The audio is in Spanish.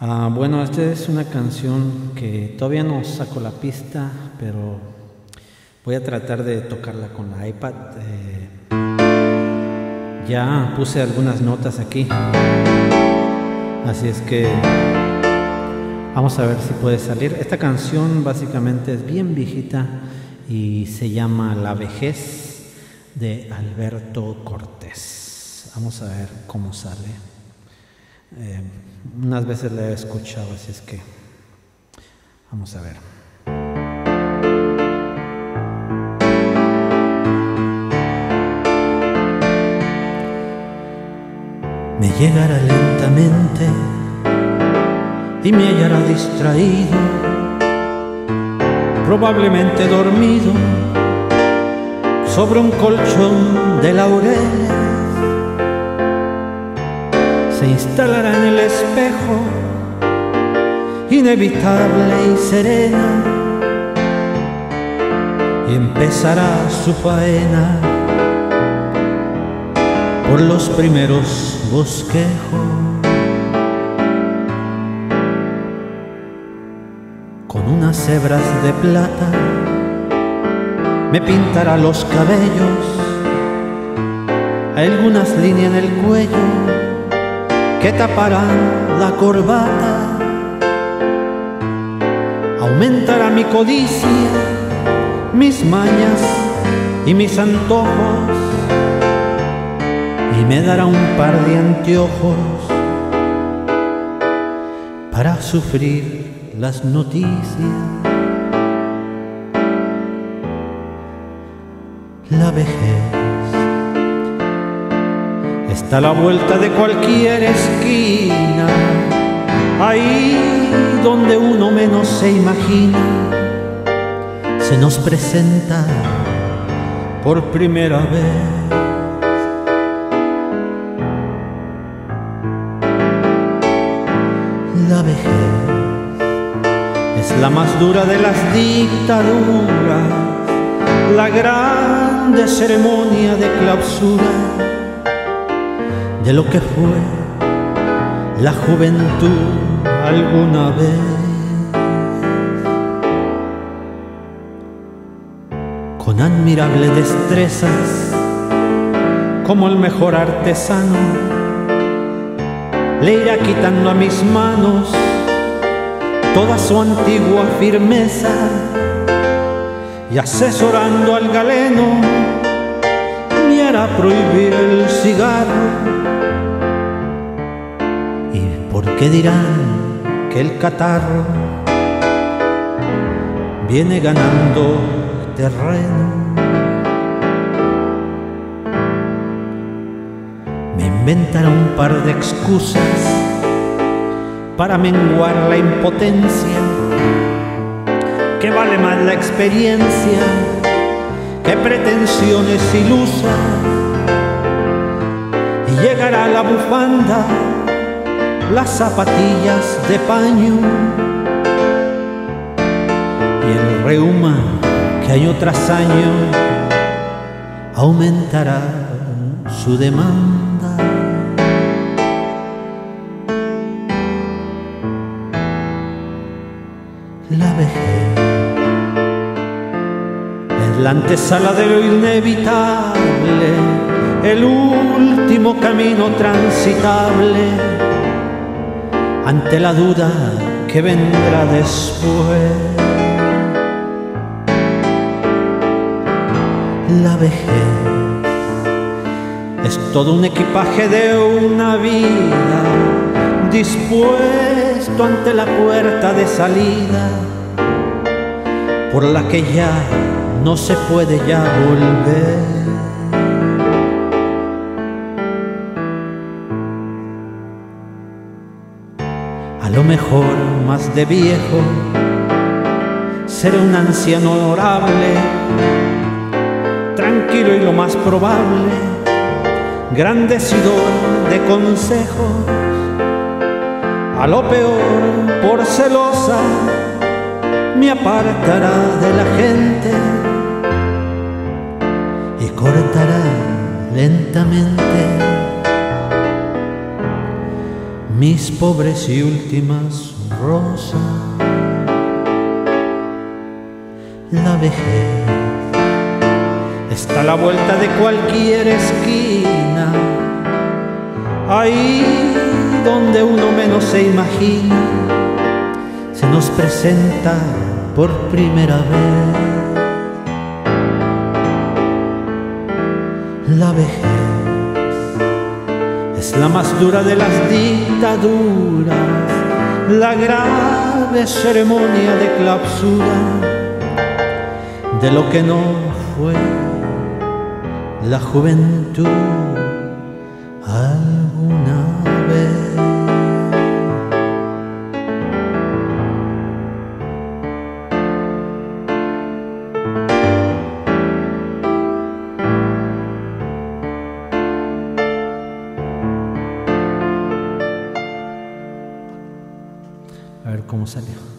Ah, bueno, esta es una canción que todavía no saco la pista, pero voy a tratar de tocarla con la iPad. Eh, ya puse algunas notas aquí, así es que vamos a ver si puede salir. Esta canción básicamente es bien viejita y se llama La vejez de Alberto Cortés. Vamos a ver cómo sale. Eh, unas veces la he escuchado, así es que vamos a ver. Me llegará lentamente y me hallará distraído, probablemente dormido sobre un colchón de laureles se instalará en el espejo, inevitable y serena, y empezará su faena por los primeros bosquejos. Con unas hebras de plata me pintará los cabellos, algunas líneas en el cuello que taparán la corbata. Aumentará mi codicia, mis mañas y mis antojos, y me dará un par de anteojos para sufrir las noticias. La vejez está a la vuelta de cualquier esquina, ahí donde uno menos se imagina, se nos presenta por primera vez. La vejez es la más dura de las dictaduras, la grande ceremonia de clausura de lo que fue la juventud alguna vez. Con admirable destrezas, como el mejor artesano, le irá quitando a mis manos toda su antigua firmeza y asesorando al galeno hará prohibir el cigarro ¿Qué dirán que el catarro viene ganando terreno. Me inventará un par de excusas para menguar la impotencia, que vale más la experiencia que pretensiones ilusas. Y llegará la bufanda las zapatillas de paño y el reuma que año tras año aumentará su demanda. La vejez la antesala de lo inevitable, el último camino transitable ante la duda que vendrá después. La vejez es todo un equipaje de una vida dispuesto ante la puerta de salida por la que ya no se puede ya volver. A lo mejor más de viejo seré un anciano honorable, tranquilo y lo más probable, gran decidor de consejos. A lo peor, por celosa, me apartará de la gente cortará lentamente mis pobres y últimas rosas. La vejez está a la vuelta de cualquier esquina, ahí donde uno menos se imagina, se nos presenta por primera vez. La vejez. Es la más dura de las dictaduras, la grave ceremonia de clausura de lo que no fue la juventud. Alguna Salió.